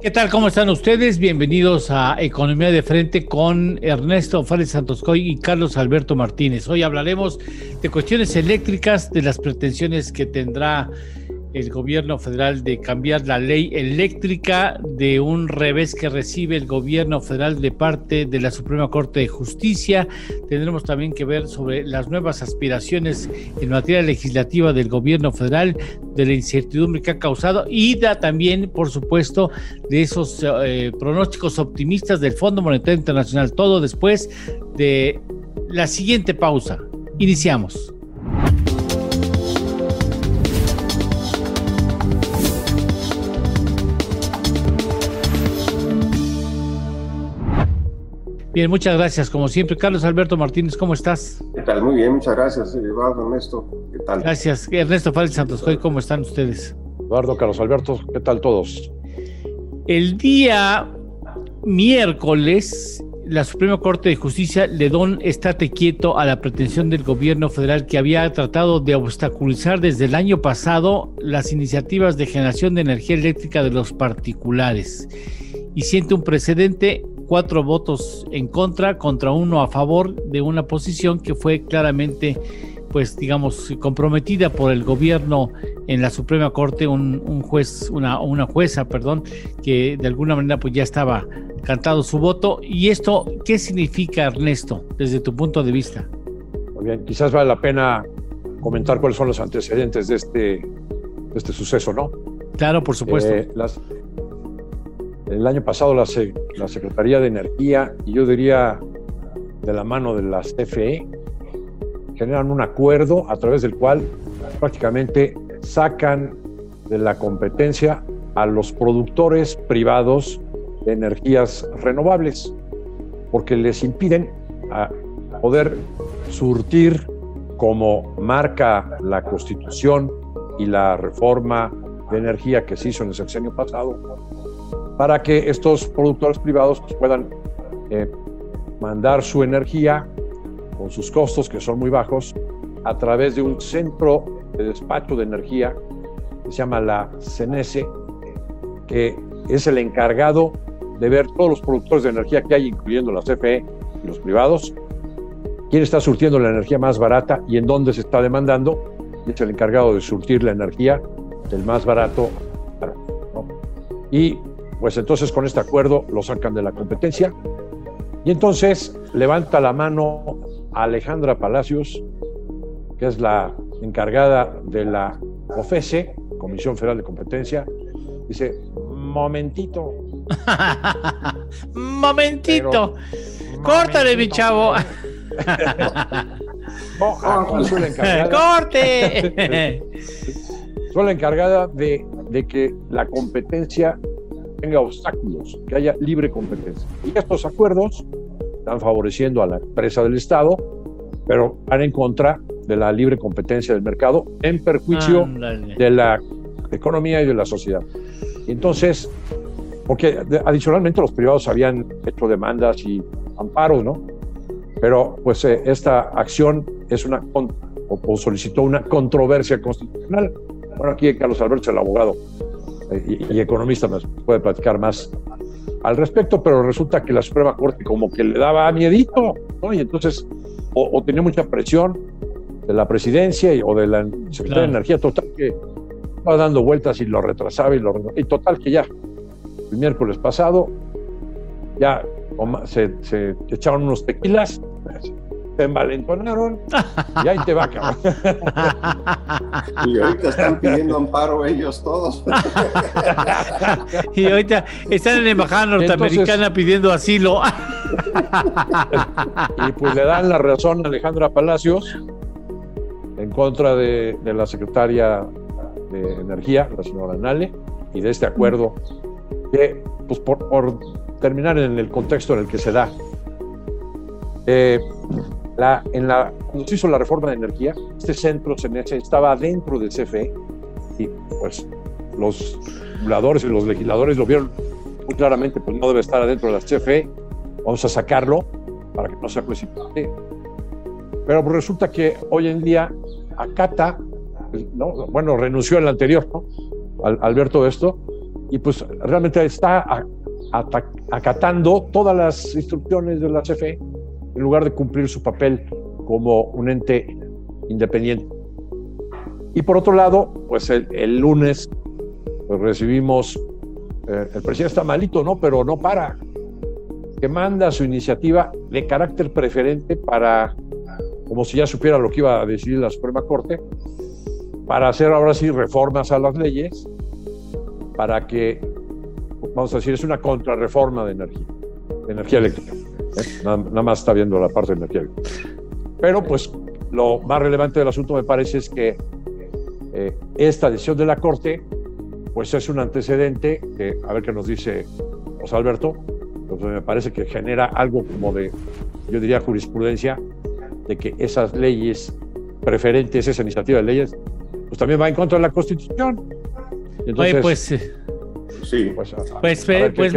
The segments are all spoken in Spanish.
¿Qué tal? ¿Cómo están ustedes? Bienvenidos a Economía de Frente con Ernesto Fárez Santoscoy y Carlos Alberto Martínez. Hoy hablaremos de cuestiones eléctricas, de las pretensiones que tendrá el gobierno federal de cambiar la ley eléctrica, de un revés que recibe el gobierno federal de parte de la Suprema Corte de Justicia. Tendremos también que ver sobre las nuevas aspiraciones en materia legislativa del gobierno federal, de la incertidumbre que ha causado y da también, por supuesto, de esos eh, pronósticos optimistas del Fondo Monetario Internacional. Todo después de la siguiente pausa. Iniciamos. Bien, muchas gracias. Como siempre, Carlos Alberto Martínez, ¿cómo estás? ¿Qué tal? Muy bien, muchas gracias, Eduardo, Ernesto. ¿Qué tal? Gracias. Ernesto Fález Santos, ¿cómo están ustedes? Eduardo, Carlos Alberto, ¿qué tal todos? El día miércoles, la Suprema Corte de Justicia le dio un estate quieto a la pretensión del gobierno federal que había tratado de obstaculizar desde el año pasado las iniciativas de generación de energía eléctrica de los particulares y siente un precedente cuatro votos en contra contra uno a favor de una posición que fue claramente pues digamos comprometida por el gobierno en la Suprema Corte un, juez una, una jueza perdón que de alguna manera pues ya estaba cantado su voto. Y esto qué significa Ernesto desde tu punto de vista muy bien quizás vale la pena comentar cuáles son los antecedentes de este de este suceso no claro por supuesto. Eh, las, el año pasado la, Secretaría de Energía y yo diría de la mano de la CFE generan un acuerdo a través del cual prácticamente sacan de la competencia a los productores privados de energías renovables, porque les impiden a poder surtir como marca la Constitución y la reforma de energía que se hizo en el sexenio pasado, para que estos productores privados pues, puedan eh, mandar su energía con sus costos, que son muy bajos, a través de un centro de despacho de energía que se llama la CNS, que es el encargado de ver todos los productores de energía que hay, incluyendo la CFE y los privados, quién está surtiendo la energía más barata y en dónde se está demandando, y es el encargado de surtir la energía del más barato. Y pues entonces con este acuerdo lo sacan de la competencia. Y entonces levanta la mano Alejandra Palacios, que es la encargada de la OFESE, Comisión Federal de Competencia, dice, momentito. momentito. Córtale, mi chavo. ¡Corte! Soy la encargada de, de que la competencia tenga obstáculos, que haya libre competencia. Y estos acuerdos están favoreciendo a la empresa del Estado, pero van en contra de la libre competencia del mercado, en perjuicio de la economía y de la sociedad. entonces, porque adicionalmente los privados habían hecho demandas y amparos, ¿no? Pero pues eh, esta acción es una, o, solicitó una controversia constitucional. Bueno, aquí Carlos Alberto el abogado y, economista me puede platicar más al respecto, pero resulta que la Suprema Corte como que le daba miedito, ¿no? Y entonces o, tenía mucha presión de la presidencia o de la Secretaría de Energía, total que estaba dando vueltas y lo retrasaba y lo y total que ya el miércoles pasado ya se, se echaron unos tequilas te envalentonaron y ahí te va, cabrón. Y ahorita están pidiendo amparo ellos todos. Y ahorita están en la embajada norteamericana pidiendo asilo. Y pues le dan la razón a Alejandra Palacios en contra de, la secretaria de Energía, la señora Nale, y de este acuerdo que, pues por, por terminar en el contexto en el que se da, eh, la, en la, cuando se hizo la reforma de energía, este centro CNS estaba dentro del CFE y pues los reguladores y los legisladores lo vieron muy claramente, pues no debe estar adentro de la CFE, vamos a sacarlo para que no sea precipitante. Pero pues, resulta que hoy en día acata, ¿no? bueno, renunció el anterior, ¿no? al, ver todo esto, y pues realmente está acatando todas las instrucciones de la CFE en lugar de cumplir su papel como un ente independiente. Y por otro lado, pues el, lunes pues recibimos, eh, el presidente está malito, ¿no? Pero no para, que manda su iniciativa de carácter preferente para, como si ya supiera lo que iba a decidir la Suprema Corte, para hacer ahora sí reformas a las leyes, para que, vamos a decir, es una contrarreforma de energía, de energía eléctrica. ¿Eh? Nada, más está viendo la parte eléctrica. Pero pues lo más relevante del asunto me parece es que eh, esta decisión de la Corte pues es un antecedente que, a ver qué nos dice José Alberto, pues me parece que genera algo como de, yo diría, jurisprudencia de que esas leyes preferentes, esa iniciativa de leyes, pues también va en contra de la Constitución. Entonces, Oye, pues eh, Sí. Pues, pues, pues,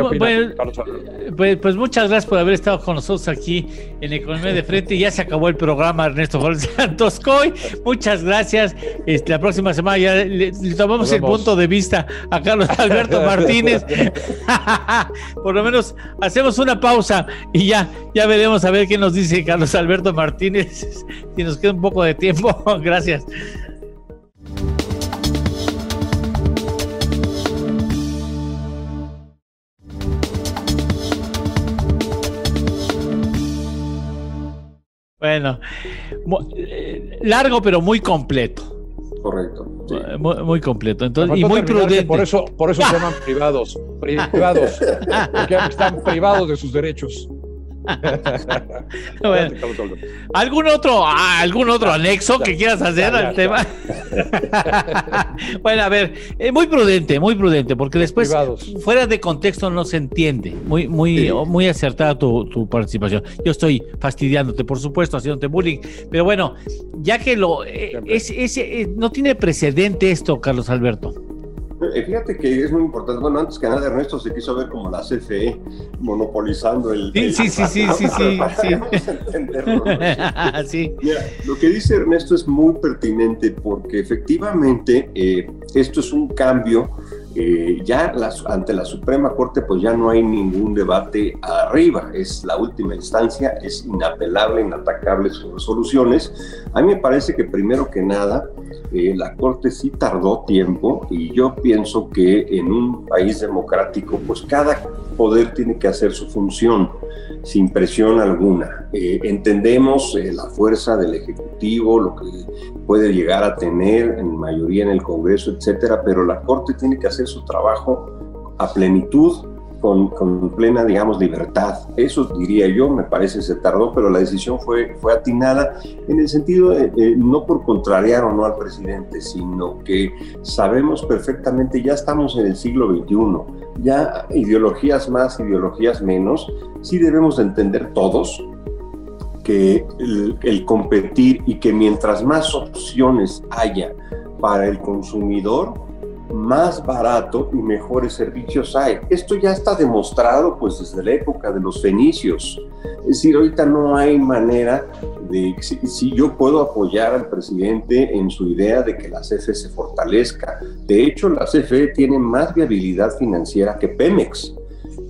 pues, pues, muchas gracias por haber estado con nosotros aquí en Economía de Frente. Ya se acabó el programa, Ernesto Jorge Santos Coy. Muchas gracias. Este, la próxima semana ya le, tomamos el punto de vista a Carlos Alberto Martínez. por lo menos hacemos una pausa y ya, ya veremos a ver qué nos dice Carlos Alberto Martínez. si nos queda un poco de tiempo. gracias. Bueno, eh, largo pero muy completo. Correcto. Muy, completo. Entonces, y muy prudente. Por eso, por eso se llaman privados. Privados. Porque están privados de sus derechos. ¿Algún otro, ah, algún otro anexo que quieras hacer al tema? bueno, a ver, eh, muy prudente, muy prudente, porque después fuera de contexto no se entiende. Muy, muy, muy acertada tu, participación. Yo estoy fastidiándote, por supuesto, haciéndote bullying, pero bueno, ya que lo eh, es, eh, no tiene precedente esto, Carlos Alberto. Eh, fíjate que es muy importante. Bueno, antes que nada, Ernesto se quiso ver como la CFE monopolizando el. Sí, sí, sí, sí, sí, sí. sí. Mira, lo que dice Ernesto es muy pertinente porque efectivamente eh, esto es un cambio. Eh, ya ante la Suprema Corte pues ya no hay ningún debate arriba, es la última instancia, es inapelable, inatacable sus resoluciones. A mí me parece que primero que nada eh, la Corte sí tardó tiempo y yo pienso que en un país democrático, pues cada poder tiene que hacer su función sin presión alguna. Eh, entendemos eh, la fuerza del Ejecutivo, lo que puede llegar a tener en mayoría en el Congreso, etcétera, pero la Corte tiene que hacer su trabajo a plenitud con, plena, digamos, libertad. Eso diría yo, me parece se tardó, pero la decisión fue, fue atinada en el sentido, no por contrariar o no al presidente, sino que sabemos perfectamente, ya estamos en el siglo XXI, ya ideologías más, ideologías menos, sí debemos de entender todos que el competir y que mientras más opciones haya para el consumidor, más barato y mejores servicios hay. Esto ya está demostrado pues desde la época de los fenicios. Es decir, ahorita no hay manera de, si, yo puedo apoyar al presidente en su idea de que la CFE se fortalezca. De hecho, la CFE tiene más viabilidad financiera que Pemex.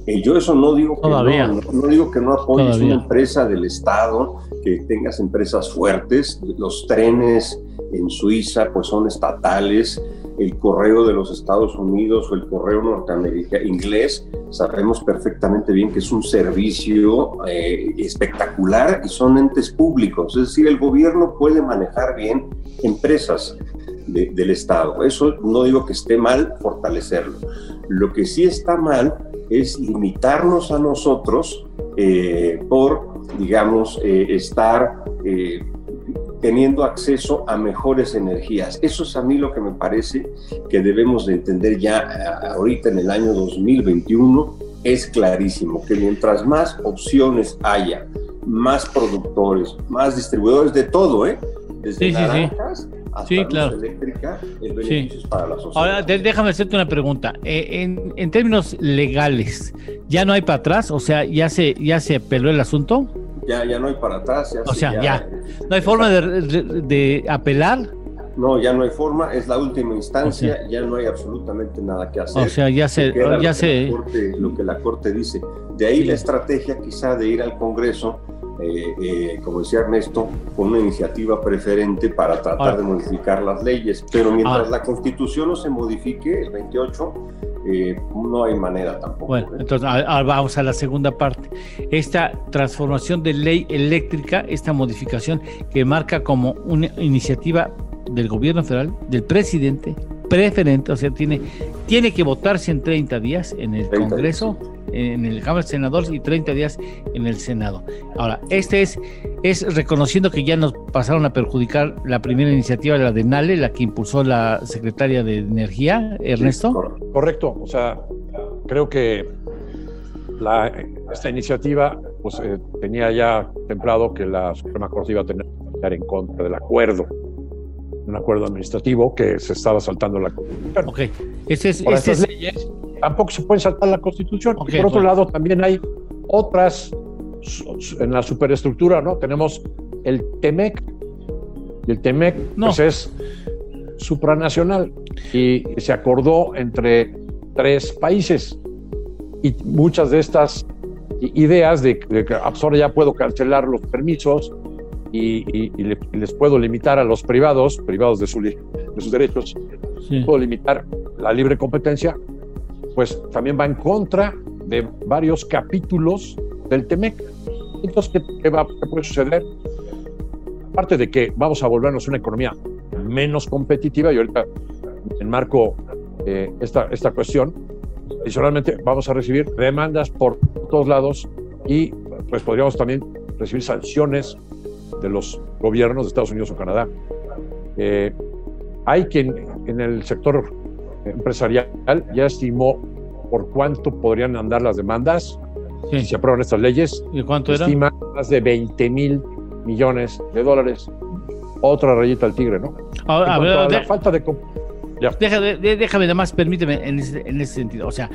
Y yo eso no digo que no, no, digo que no apoyes una empresa del Estado, que tengas empresas fuertes, los trenes en Suiza pues son estatales, el correo de los Estados Unidos o el correo norteamericano inglés, sabemos perfectamente bien que es un servicio eh, espectacular y son entes públicos. Es decir, el gobierno puede manejar bien empresas del Estado. Eso no digo que esté mal fortalecerlo. Lo que sí está mal es limitarnos a nosotros eh, por, digamos, eh, estar teniendo acceso a mejores energías. Eso es a mí lo que me parece que debemos de entender ya eh, ahorita en el año 2021. Es clarísimo que mientras más opciones haya, más productores, más distribuidores de todo, ¿eh? Desde sí, naranjas hasta sí, claro. eléctrica, el beneficio es para la sociedad. Ahora, déjame hacerte una pregunta. Eh, en, en, términos legales, ¿ya no hay para atrás? O sea, ¿ya se, ya se peló el asunto? Ya, ya no hay para atrás. o sea, ya, ¿No hay forma de, apelar? No, ya no hay forma, es la última instancia, ya no hay absolutamente nada que hacer. O sea, ya se... Ya se... lo que la Corte dice. De ahí la estrategia quizá de ir al Congreso, eh, eh, como decía Ernesto, con una iniciativa preferente para tratar de modificar las leyes. Pero mientras la Constitución no se modifique, el 28, eh, no hay manera tampoco. Bueno, entonces vamos a la segunda parte. Esta transformación de ley eléctrica, esta modificación que marca como una iniciativa del gobierno federal, del presidente, preferente, o sea, tiene, tiene que votarse en 30 días en el Congreso, en el Cámara de Senadores y 30 días en el Senado. Ahora, este es, es reconociendo que ya nos pasaron a perjudicar la primera iniciativa, la de Nale, la que impulsó la secretaria de Energía, Ernesto. correcto, o sea, creo que la, esta iniciativa pues, eh, tenía ya templado que la Suprema Corte iba a tener que estar en contra del acuerdo un acuerdo administrativo que se estaba saltando la Constitución. Ok, ese es, estas leyes tampoco se puede saltar la Constitución. y por otro lado, también hay otras en la superestructura, ¿no? Tenemos el TEMEC, y el TEMEC pues es supranacional y se acordó entre tres países. Y muchas de estas ideas de, que ahora ya puedo cancelar los permisos, y, les puedo limitar a los privados, privados de, su, de sus derechos, puedo limitar la libre competencia, pues también va en contra de varios capítulos del TEMEC. Entonces, ¿qué, va, puede suceder? Aparte de que vamos a volvernos una economía menos competitiva, y ahorita enmarco eh, esta, esta cuestión, adicionalmente vamos a recibir demandas por todos lados y pues podríamos también recibir sanciones de los gobiernos de Estados Unidos o Canadá. Eh, hay quien en el sector empresarial ya estimó por cuánto podrían andar las demandas si se aprueban estas leyes. ¿Y cuánto era? Estima más de 20 mil millones de dólares. Otra rayita al tigre, ¿no? a ver, la falta de... Déjame, déjame, además, permíteme en ese, en ese sentido. O sea,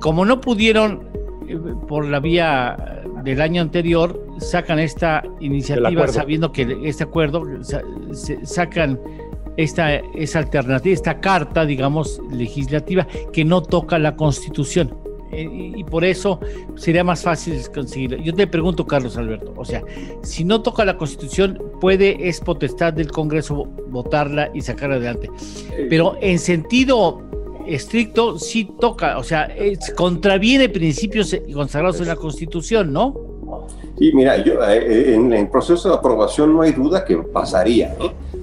como no pudieron eh, por la vía del año anterior sacan esta iniciativa sabiendo que este acuerdo sacan esta esa alternativa, esta carta, digamos, legislativa que no toca la Constitución. Eh, y por eso sería más fácil conseguirlo. Yo te pregunto, Carlos Alberto, o sea, si no toca la Constitución, puede, es potestad del Congreso votarla y sacarla adelante. Pero en sentido estricto sí toca, o sea, contraviene principios consagrados en la Constitución, ¿no? Sí, mira, yo, eh, eh, en el proceso de aprobación no hay duda que pasaría,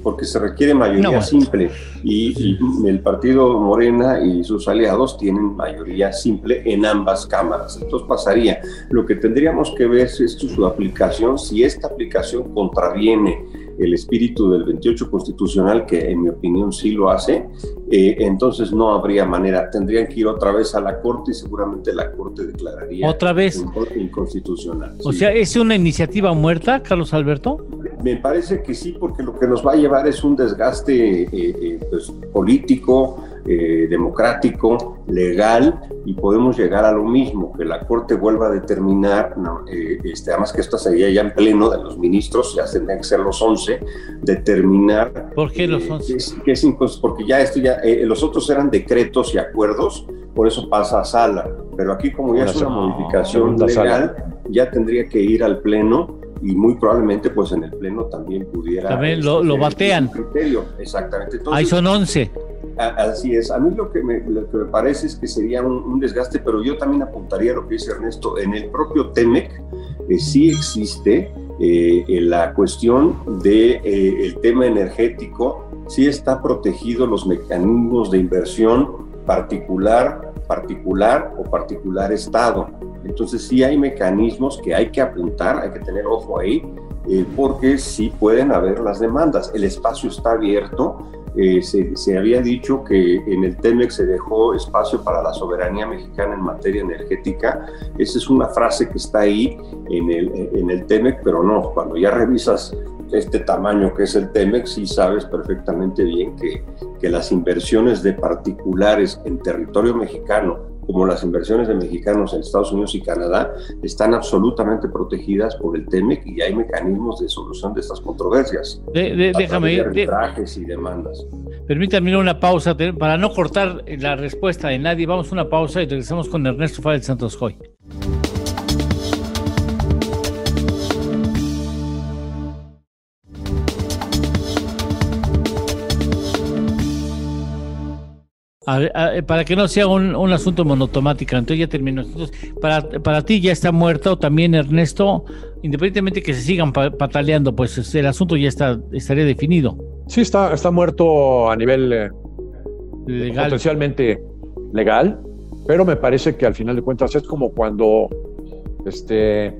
porque se requiere mayoría simple y, el partido Morena y sus aliados tienen mayoría simple en ambas cámaras, entonces pasaría. Lo que tendríamos que ver es su aplicación, si esta aplicación contraviene el espíritu del 28 constitucional, que en mi opinión sí lo hace, eh, entonces no habría manera. Tendrían que ir otra vez a la Corte y seguramente la Corte declararía otra vez inconstitucional. O sea, ¿es una iniciativa muerta, Carlos Alberto? Me parece que sí, porque lo que nos va a llevar es un desgaste eh, eh, pues, político, eh, democrático, legal, y podemos llegar a lo mismo, que la Corte vuelva a determinar, eh, este, además que esto sería ya en pleno de los ministros, ya tendrían que ser los 11, determinar... ¿Por qué los 11? Que es, porque ya esto ya, eh, los otros eran decretos y acuerdos, por eso pasa a sala, pero aquí como ya es una modificación legal, ya tendría que ir al pleno y muy probablemente pues en el pleno también pudiera también lo, lo batean criterio exactamente ahí son 11 Así es. A mí lo que me, parece es que sería un, desgaste, pero yo también apuntaría lo que dice Ernesto. En el propio TEMEC eh, sí existe eh, la cuestión del de, eh, tema energético, sí está protegido los mecanismos de inversión particular, particular o particular Estado. Entonces sí hay mecanismos que hay que apuntar, hay que tener ojo ahí, porque sí pueden haber las demandas. El espacio está abierto eh, se, había dicho que en el TEMEX se dejó espacio para la soberanía mexicana en materia energética. Esa es una frase que está ahí en el, en el TEMEC, pero no, cuando ya revisas este tamaño que es el TEMEX, sí sabes perfectamente bien que, que las inversiones de particulares en territorio mexicano como las inversiones de mexicanos en Estados Unidos y Canadá están absolutamente protegidas por el TEMEC y hay mecanismos de solución de estas controversias. déjame ir. De, y demandas. Permítanme una pausa para no cortar la respuesta de nadie. Vamos a una pausa y regresamos con Ernesto Fábel Santos Joy. para que no sea un, asunto monotomático, entonces ya terminó. Entonces, para, para ti ya está muerto también, Ernesto, independientemente que se sigan pataleando, pues el asunto ya está estaría definido. Sí, está, está muerto a nivel eh, legal. potencialmente legal, pero me parece que al final de cuentas es como cuando este,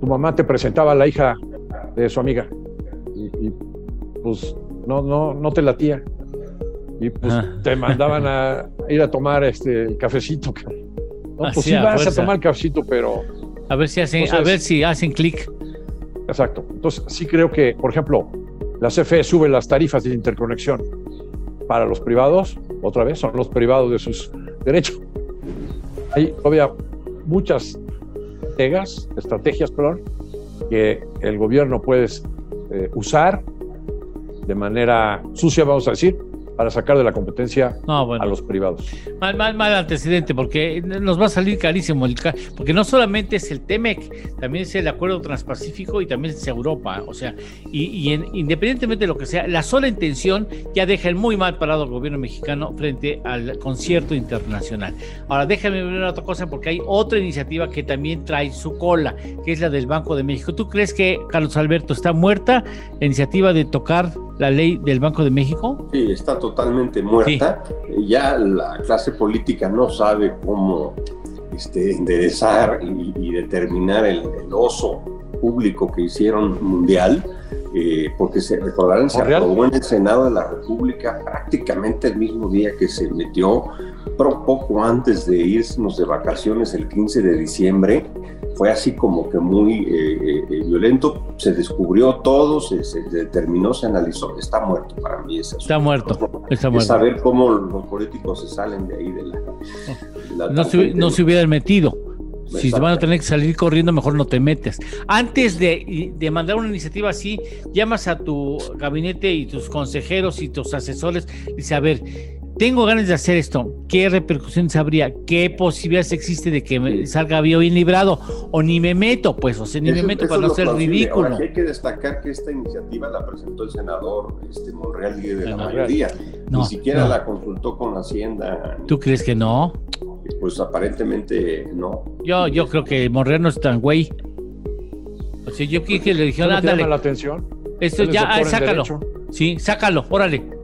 tu mamá te presentaba a la hija de su amiga y, pues no, no, no te latía y pues te mandaban a ir a tomar este el cafecito. No, pues sí vas a tomar el cafecito, pero a ver si hacen, a ver si hacen clic. Exacto. Entonces sí creo que, por ejemplo, la CFE sube las tarifas de interconexión para los privados, otra vez son los privados de sus derechos. Hay todavía muchas estrategias, estrategias, perdón, que el gobierno puede eh, usar de manera sucia, vamos a decir, para sacar de la competencia a los privados. Mal, mal, mal antecedente, porque nos va a salir carísimo, el, porque no solamente es el TEMEC, también es el Acuerdo Transpacífico y también es Europa, o sea, y, independientemente de lo que sea, la sola intención ya deja el muy mal parado al gobierno mexicano frente al concierto internacional. Ahora, déjame ver otra cosa, porque hay otra iniciativa que también trae su cola, que es la del Banco de México. ¿Tú crees que, Carlos Alberto, está muerta la iniciativa de tocar la ley del Banco de México? Sí, está totalmente muerta. Ya la clase política no sabe cómo este, enderezar y, determinar el, oso público que hicieron mundial, eh, porque se recordarán, se aprobó en el Senado de la República prácticamente el mismo día que se metió, pero poco antes de irnos de vacaciones el 15 de diciembre, fue así como que muy eh, eh, violento, se descubrió todo, se, determinó, se analizó, está muerto para mí ese Está muerto, está muerto. saber cómo los políticos se salen de ahí de la... no, se, no se hubieran metido. Si van a tener que salir corriendo, mejor no te metes. Antes de, de, mandar una iniciativa así, llamas a tu gabinete y tus consejeros y tus asesores y dices, a ver, tengo ganas de hacer esto, ¿qué repercusiones habría? ¿Qué posibilidades existe de que me salga bien librado? O ni me meto, pues, o sea, ni me meto para no ser ridículo. hay que destacar que esta iniciativa la presentó el senador este, Monreal, líder de la mayoría. ni siquiera la consultó con Hacienda. ¿Tú crees que no? Pues aparentemente no. Yo, yo creo que Monreal no es tan güey. O sea, yo que le dijeron, ándale. la atención? Esto ya, ah, sácalo. Sí, sácalo, órale.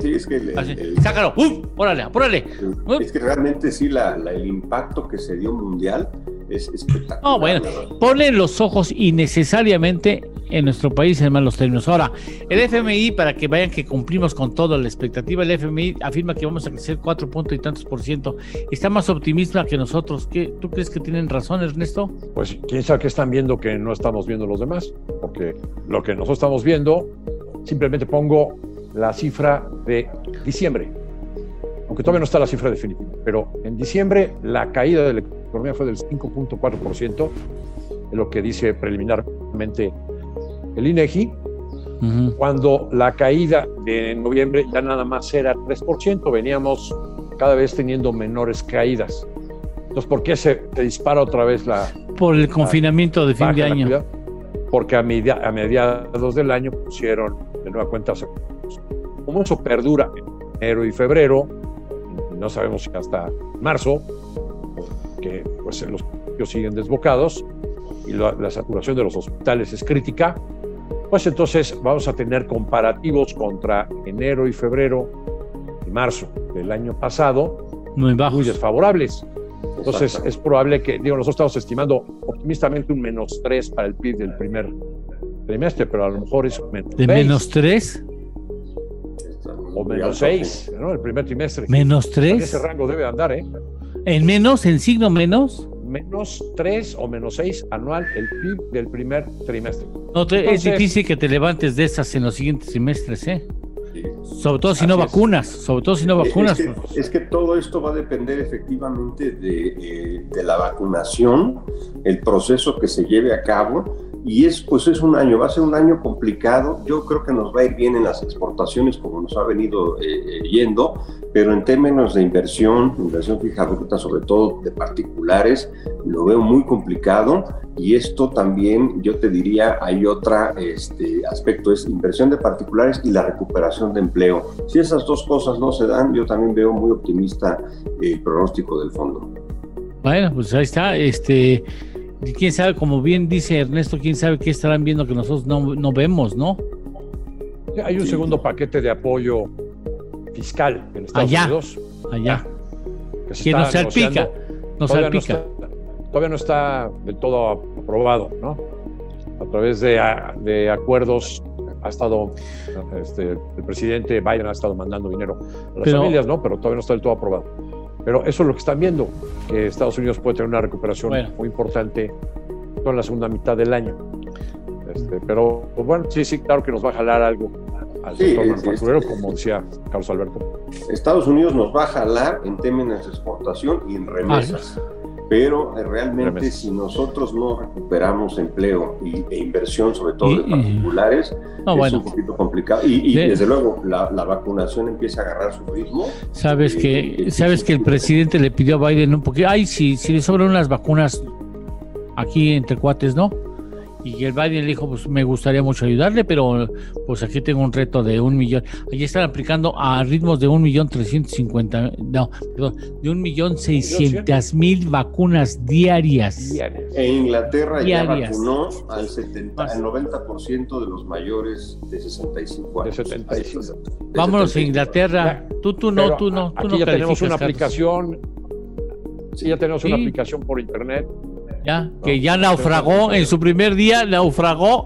Sí, es que. Sácalo, ¡uh! ¡Órale, órale! Es que realmente sí, la, el impacto que se dio mundial es espectacular. No, bueno, pone los ojos innecesariamente en nuestro país en malos términos. Ahora, el FMI, para que vayan que cumplimos con toda la expectativa, el FMI afirma que vamos a crecer cuatro puntos y tantos por ciento. Está más optimista que nosotros. ¿Qué, ¿Tú crees que tienen razón, Ernesto? Pues quién sabe qué están viendo que no estamos viendo los demás, porque lo que nosotros estamos viendo, simplemente pongo la cifra de diciembre, aunque todavía no está la cifra definitiva, pero en diciembre la caída de la economía fue del 5.4%, es lo que dice preliminarmente el INEGI, cuando la caída de noviembre ya nada más era 3%, veníamos cada vez teniendo menores caídas. Entonces, ¿por qué se, dispara otra vez la... Por el confinamiento de fin de año. Porque a, a mediados del año pusieron de nueva cuenta como eso perdura en enero y febrero, no sabemos si hasta marzo, que pues los siguen desbocados y la, saturación de los hospitales es crítica, pues entonces vamos a tener comparativos contra enero y febrero y marzo del año pasado muy, bajos. desfavorables. Entonces es probable que, digo, nosotros estamos estimando optimistamente un menos 3 para el PIB del primer trimestre, pero a lo mejor es menos ¿De menos 3? O menos 6, ¿no? El primer trimestre. ¿Menos 3? Ese rango debe andar, ¿eh? ¿En menos? ¿En signo menos? Menos 3 o menos 6 anual el PIB del primer trimestre. No, es difícil que te levantes de esas en los siguientes trimestres, ¿eh? Sobre todo si no vacunas, sobre todo si no vacunas. Es que, todo esto va a depender efectivamente de, eh, de, la vacunación, el proceso que se lleve a cabo y es, pues es un año, va a ser un año complicado. Yo creo que nos va a ir bien en las exportaciones, como nos ha venido eh, eh, yendo, pero en términos de inversión, inversión fija ruta, sobre todo de particulares, lo veo muy complicado. Y esto también, yo te diría, hay otro este, aspecto, es inversión de particulares y la recuperación de empleo. Si esas dos cosas no se dan, yo también veo muy optimista el pronóstico del fondo. Bueno, pues ahí está. Este, quién sabe, como bien dice Ernesto, quién sabe qué estarán viendo que nosotros no, vemos, ¿no? Hay un segundo paquete de apoyo fiscal en Estados allá, Unidos. Allá. Que, nos salpica. Nos todavía salpica. No todavía no está del todo aprobado, ¿no? A través de, de acuerdos ha estado, este, el presidente Biden ha estado mandando dinero a las familias, ¿no? Pero todavía no está del todo aprobado. Pero eso es lo que están viendo, que Estados Unidos puede tener una recuperación muy importante en la segunda mitad del año. Este, pero pues bueno, sí, sí, claro que nos va a jalar algo al sector manufacturero, como decía Carlos Alberto. Estados Unidos nos va a jalar en términos de exportación y en remesas pero eh, realmente si nosotros no recuperamos empleo y, e inversión, sobre todo de particulares, es un poquito complicado. Y, desde luego la, vacunación empieza a agarrar su ritmo. Sabes eh, que, sabes que el presidente le pidió a Biden un poquito, ay, si, si le sobran unas vacunas aquí entre cuates, ¿no? Y el Biden le dijo, pues me gustaría mucho ayudarle, pero pues aquí tengo un reto de un millón. Allí están aplicando a ritmos de un millón trescientos cincuenta, no, perdón, de un millón seiscientas mil vacunas diarias. En Inglaterra ya vacunó al, 70, al 90% de los mayores de 65 años. De 75. Vámonos a Inglaterra. Tú, tú no, tú no. Tú aquí ya tenemos una aplicación. Sí, ya tenemos una aplicación por internet ya, que ya naufragó en su primer día, naufragó.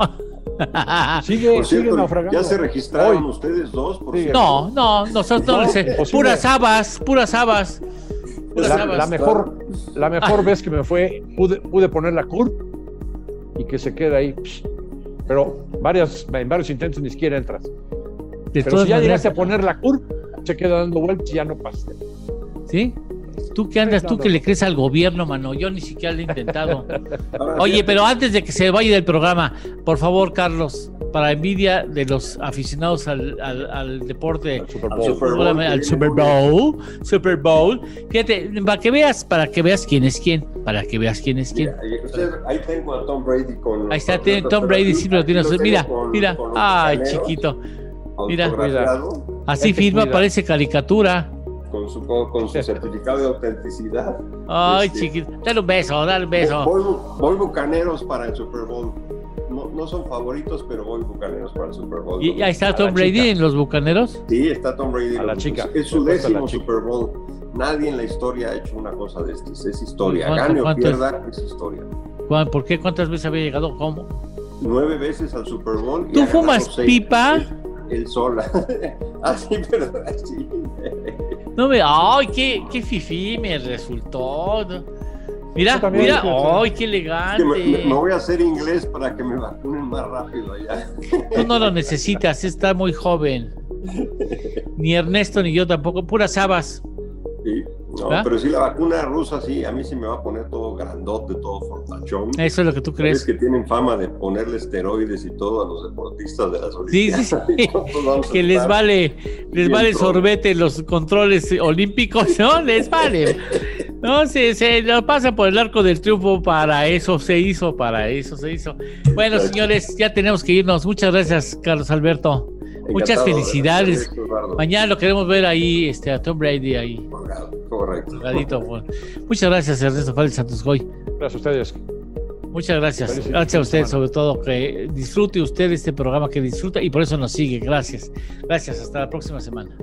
sigue, sigue naufragando. ¿Ya se registraron ustedes dos? no, no, nosotros puras habas, puras habas. la, mejor, la mejor vez que me fue, pude, pude poner la curva y que se queda ahí. Pero varias, en varios intentos ni siquiera entras. Pero si ya llegaste a poner la curva, se queda dando vueltas y ya no pasaste. ¿Sí? Tú que andas, tú que le crees al gobierno, mano. Yo ni siquiera lo he intentado. Oye, pero antes de que se vaya del programa, por favor, Carlos, para envidia de los aficionados al, deporte, al Super Bowl, Super Bowl, fíjate, para que veas, para que veas quién es quién, para que veas quién es quién. ahí tengo a Tom Brady con. Ahí está, Tom Brady, sí lo tiene. Mira, mira, ay, chiquito. Mira, así firma, parece caricatura con su, con su certificado de autenticidad. Ay, este, chiquito, dale un beso, dale un beso. Voy, bucaneros para el Super Bowl. No, no, son favoritos, pero voy bucaneros para el Super Bowl. ¿Y ahí está Tom Brady en los bucaneros? Sí, está Tom Brady. A la chica. Es su décimo Super Bowl. Nadie en la historia ha hecho una cosa de estas. Es historia. Gane o pierda, es historia. ¿Por qué? ¿Cuántas veces había llegado? ¿Cómo? Nueve veces al Super Bowl. ¿Tú fumas pipa? El, sol. así, pero así. No me. ¡Ay, qué, qué fifí me resultó! Mira, mira, ¡ay, qué elegante! me, voy a hacer inglés para que me vacunen más rápido allá. Tú no lo necesitas, está muy joven. Ni Ernesto ni yo tampoco, puras habas. Sí. No, pero si la vacuna rusa sí, a mí sí me va a poner todo grandote, todo fortachón. Eso es lo que tú crees. Es que tienen fama de ponerle esteroides y todo a los deportistas de las Olimpiadas. Sí, sí, sí. que les vale, les vale sorbete los controles olímpicos, ¿no? Les vale. No, se, se lo pasa por el arco del triunfo, para eso se hizo, para eso se hizo. Bueno, señores, ya tenemos que irnos. Muchas gracias, Carlos Alberto. Muchas felicidades. Mañana lo queremos ver ahí, este, a Tom Brady ahí. Correcto. Muchas gracias, Ernesto Fález Santos Goy. Gracias a ustedes. Muchas gracias. Gracias a usted, sobre todo, que disfrute usted este programa, que disfruta y por eso nos sigue. Gracias. Gracias. Hasta la próxima semana.